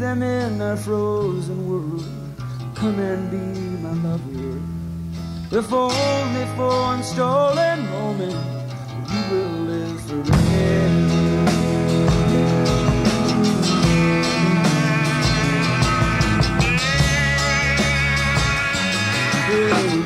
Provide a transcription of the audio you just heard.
them in our frozen world. Come and be my lover. If only for one stolen moment, you will live forever. Yeah, we